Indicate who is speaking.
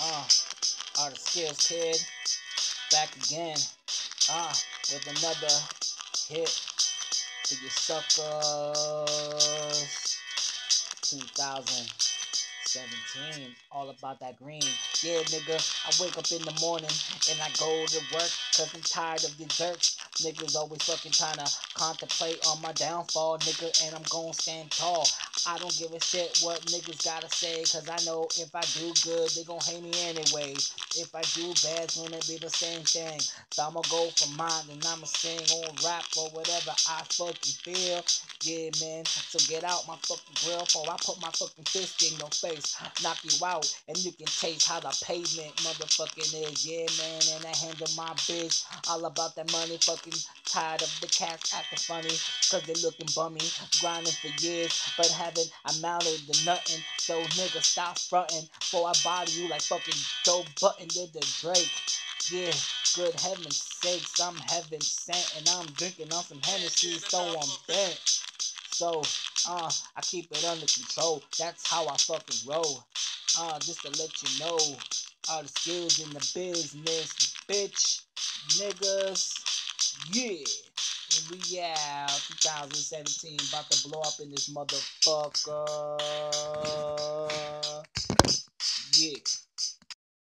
Speaker 1: Uh, Artofskillz kid back again. Uh, with another hit to your suckers. 2017, all about that green. Yeah, nigga, I wake up in the morning and I go to work cause I'm tired of the jerks. Niggas always fucking trying to contemplate on my downfall, nigga, and I'm gonna stand tall. I don't give a shit what niggas gotta say, cause I know if I do good, they gon' hate me anyway. If I do bad, it's gonna be the same thing. So I'ma go for mine and I'ma sing or rap or whatever I fucking feel. Yeah, man. So get out my fucking grill before I put my fucking fist in your face, knock you out, and you can taste how the pavement motherfucking is. Yeah, man. And I handle my bitch all about that money. Fucking tired of the cats acting funny, cause they looking bummy, grinding for years, but haven't amounted to nothing. So nigga, stop fronting, before I body you like fucking Joe Budden did the Drake. Yeah, good heaven's sakes, I'm heaven sent, and I'm drinking on some Hennessy, so I'm bent. So, uh, I keep it under control. That's how I fucking roll. Uh, just to let you know, all the skills in the business, bitch, niggas, yeah. And we out 2017, about to blow up in this motherfucker.